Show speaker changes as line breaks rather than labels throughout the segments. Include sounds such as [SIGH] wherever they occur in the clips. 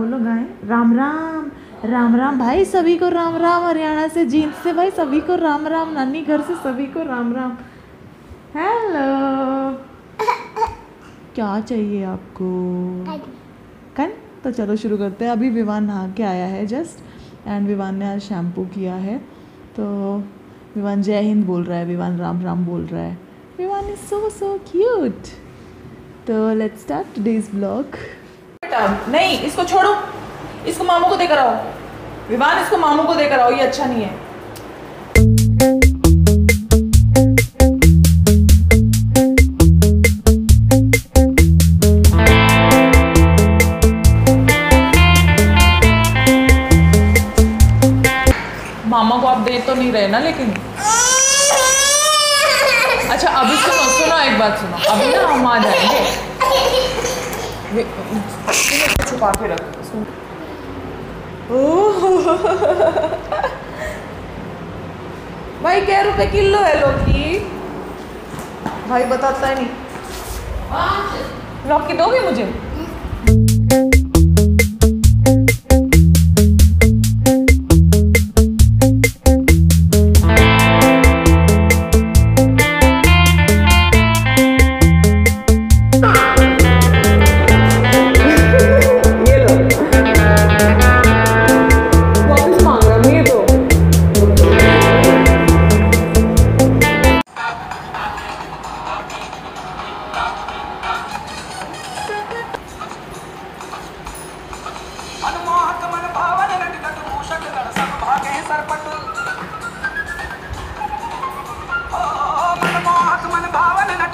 बोलो गाएँ राम राम राम राम। भाई सभी को राम राम, हरियाणा से जींस से। भाई सभी को राम राम, नानी घर से सभी को राम राम। हेलो क्या चाहिए आपको? कन तो चलो शुरू करते हैं। अभी विवान नहा के आया है जस्ट एंड विवान ने आज शैम्पू किया है। तो विवान जय हिंद बोल रहा है, विवान राम राम बोल रहा है। Vivaan is so so cute तो लेट्स स्टार्ट टुडेज ब्लॉग नहीं, इसको छोड़ो। इसको मामू को देकर आओ। विवान, इसको मामू को देकर आओ, ये अच्छा नहीं है। मामा को आप दे तो नहीं रहे ना, लेकिन? अच्छा अभी सुनो सुनो, एक बात सुनो। अभी ना हम आ जाएँगे। छुपा के रख भाई क्या रुपए किलो है लौकी। भाई बताता है नहीं। लौकी दोगे मुझे?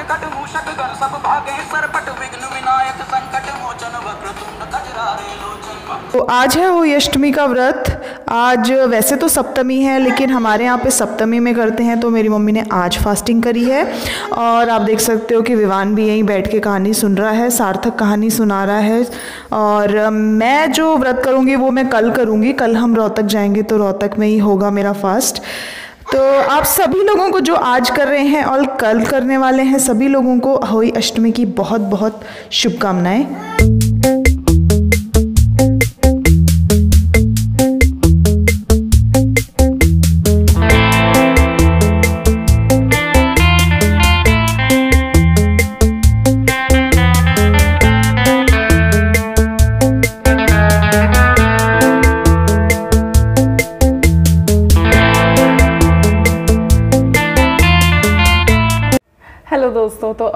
नटखट मूषक सब भागे, सरपट विघ्न विनायक संकट मोचन वक्रतुंड कजरारे लोचन
तो आज है वो अष्टमी का व्रत। आज वैसे तो सप्तमी है, लेकिन हमारे यहाँ पे सप्तमी में करते हैं तो मेरी मम्मी ने आज फास्टिंग करी है। और आप देख सकते हो कि विवान भी यहीं बैठ के कहानी सुन रहा है, सार्थक कहानी सुना रहा है। और मैं जो व्रत करूँगी, वो मैं कल करूँगी। कल हम रोहतक जाएँगे तो रोहतक में ही होगा मेरा फास्ट। तो आप सभी लोगों को जो आज कर रहे हैं और कल करने वाले हैं सभी लोगों को होई अष्टमी की बहुत बहुत शुभकामनाएँ।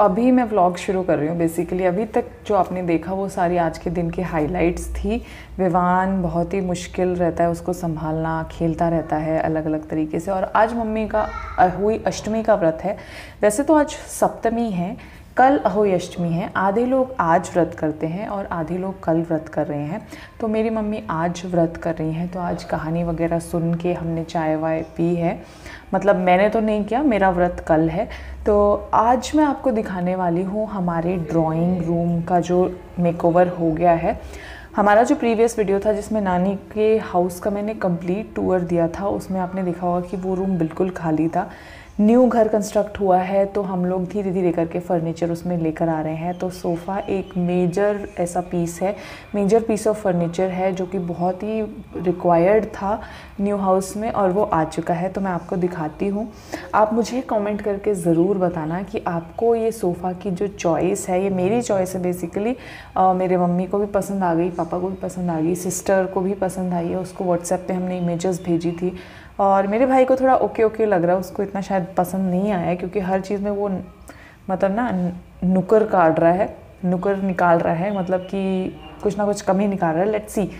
अभी मैं व्लॉग शुरू कर रही हूँ बेसिकली अभी तक जो आपने देखा वो सारी आज के दिन की हाइलाइट्स थी। विवान बहुत ही मुश्किल रहता है उसको संभालना, खेलता रहता है अलग अलग तरीके से। और आज मम्मी का हुई अष्टमी का व्रत है। वैसे तो आज सप्तमी है कल अहोई अष्टमी है, आधे लोग आज व्रत करते हैं और आधे लोग कल व्रत कर रहे हैं। तो मेरी मम्मी आज व्रत कर रही हैं तो आज कहानी वगैरह सुन के हमने चाय वाय पी है। मतलब मैंने तो नहीं किया, मेरा व्रत कल है। तो आज मैं आपको दिखाने वाली हूँ हमारे ड्राइंग रूम का जो मेकओवर हो गया है। हमारा जो प्रीवियस वीडियो था, जिसमें नानी के हाउस का मैंने कंप्लीट टूर दिया था, उसमें आपने देखा होगा कि वो रूम बिल्कुल खाली था। न्यू घर कंस्ट्रक्ट हुआ है तो हम लोग धीरे धीरे करके फर्नीचर उसमें लेकर आ रहे हैं। तो सोफ़ा एक मेजर ऐसा पीस है। मेजर पीस ऑफ़ फर्नीचर है जो कि बहुत ही रिक्वायर्ड था न्यू हाउस में और वो आ चुका है। तो मैं आपको दिखाती हूँ। आप मुझे कमेंट करके ज़रूर बताना कि आपको ये सोफ़ा की जो चॉइस है, ये मेरी चॉइस है बेसिकली मेरे मम्मी को भी पसंद आ गई, पापा को भी पसंद आ गई सिस्टर को भी पसंद आई है, उसको व्हाट्सएप पे हमने इमेजेस भेजी थी। और मेरे भाई को थोड़ा ओके ओके लग रहा है, उसको इतना शायद पसंद नहीं आया, क्योंकि हर चीज़ में वो मतलब ना नुकर काट रहा है नुकर निकाल रहा है मतलब कि कुछ ना कुछ कमी निकाल रहा है लेट्स सी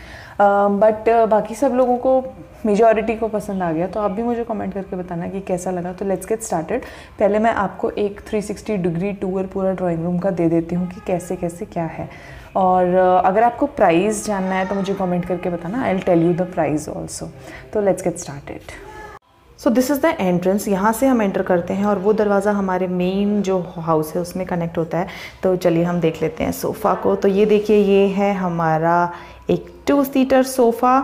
बट बाकी सब लोगों को मेजॉरिटी को पसंद आ गया तो आप भी मुझे कमेंट करके बताना कि कैसा लगा तो लेट्स गेट स्टार्टेड पहले मैं आपको एक 360 डिग्री टूर पूरा ड्राइंग रूम का दे देती हूँ कि कैसे कैसे क्या है. और अगर आपको प्राइस जानना है तो मुझे कमेंट करके बताना. I tell you the price also तो let's get started so this is the entrance यहाँ से हम एंटर करते हैं और वो दरवाज़ा हमारे मेन जो हाउस है, उसमें कनेक्ट होता है. तो चलिए हम देख लेते हैं सोफ़ा को. तो ये देखिए, ये है हमारा एक टू सीटर सोफ़ा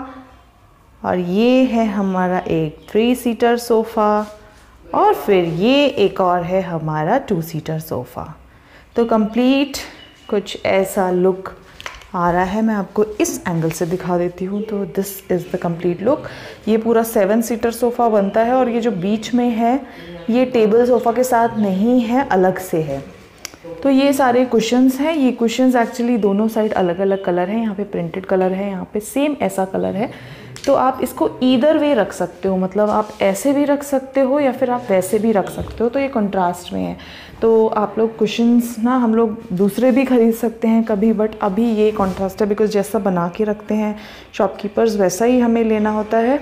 और ये है हमारा एक थ्री सीटर सोफ़ा और फिर ये एक और है हमारा टू सीटर सोफ़ा तो कंप्लीट कुछ ऐसा लुक आ रहा है। मैं आपको इस एंगल से दिखा देती हूँ। तो this is the complete look ये पूरा सेवन सीटर सोफ़ा बनता है और ये जो बीच में है, ये टेबल सोफ़ा के साथ नहीं है, अलग से है। तो ये सारे कुशंस हैं। ये कुशंस एक्चुअली दोनों साइड अलग अलग कलर हैं। यहाँ पे प्रिंटेड कलर है, यहाँ पे सेम ऐसा कलर है। तो आप इसको ईदर वे रख सकते हो। मतलब आप ऐसे भी रख सकते हो या फिर आप वैसे भी रख सकते हो। तो ये कंट्रास्ट में है। तो आप लोग कुशंस ना हम लोग दूसरे भी ख़रीद सकते हैं कभी बट अभी ये कॉन्ट्रास्ट है बिकॉज़ जैसा बना के रखते हैं शॉपकीपर्स वैसा ही हमें लेना होता है।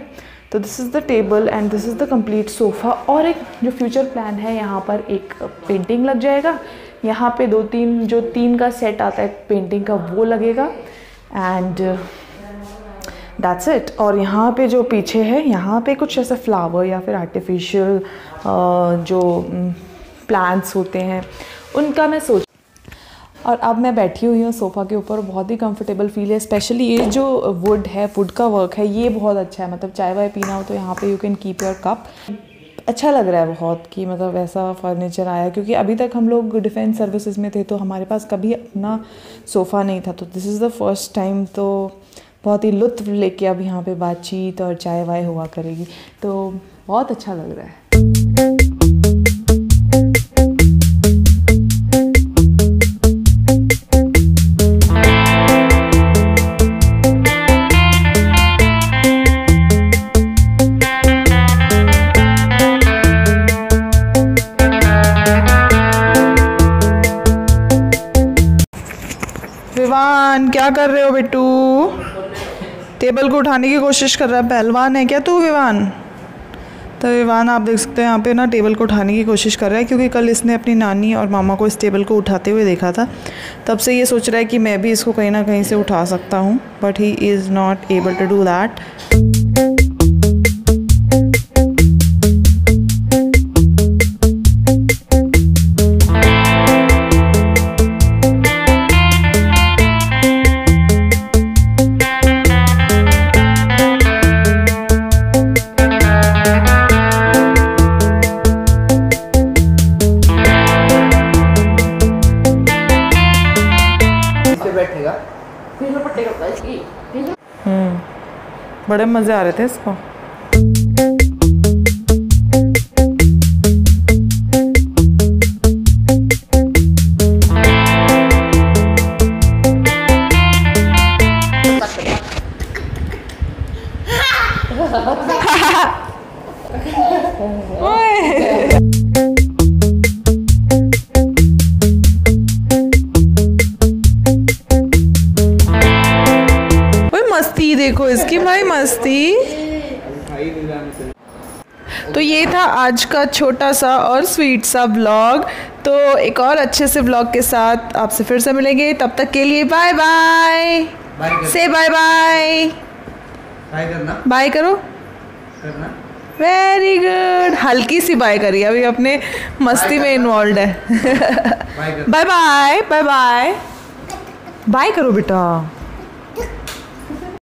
तो this is the table and this is the complete sofa और एक जो फ्यूचर प्लान है, यहाँ पर एक पेंटिंग लग जाएगा। यहाँ पे दो तीन, जो तीन का सेट आता है पेंटिंग का, वो लगेगा। एंड दैट्स इट और यहाँ पे जो पीछे है, यहाँ पे कुछ ऐसा फ्लावर या फिर आर्टिफिशियल जो प्लांट्स होते हैं, उनका मैं सोच और अब मैं बैठी हुई हूँ सोफ़ा के ऊपर, बहुत ही कंफर्टेबल फील है स्पेशली ये जो वुड है वुड का वर्क है, ये बहुत अच्छा है। मतलब चाय वाय पीना हो तो यहाँ पे you can keep your cup अच्छा लग रहा है बहुत कि मतलब ऐसा फर्नीचर आया, क्योंकि अभी तक हम लोग डिफेंस सर्विसेज़ में थे तो हमारे पास कभी अपना सोफ़ा नहीं था। तो this is the first time तो बहुत ही लुत्फ लेके अब यहाँ पे बातचीत और चाय वाय हुआ करेगी। तो बहुत अच्छा लग रहा है। विवान क्या कर रहे हो बिट्टू टेबल को उठाने की कोशिश कर रहा है। पहलवान है क्या तू, विवान? तो विवान, आप देख सकते हैं, यहाँ पे ना टेबल को उठाने की कोशिश कर रहा है, क्योंकि कल इसने अपनी नानी और मामा को इस टेबल को उठाते हुए देखा था। तब से ये सोच रहा है कि मैं भी इसको कहीं ना कहीं से उठा सकता हूँ but he is not able to do that
इस पे बैठेगा
बड़े मज़े आ रहे थे इसको। [LAUGHS] देखो इसकी भाई मस्ती। तो ये था आज का छोटा सा और स्वीट सा ब्लॉग तो एक और अच्छे से ब्लॉग के साथ आपसे फिर से मिलेंगे। तब तक के लिए बाय बाय से बाय बाय
बाय
करो।
करना।
वेरी गुड हल्की सी बाय करी। अभी अपने मस्ती में इन्वॉल्व है। Bye bye bye bye bye करो बेटा।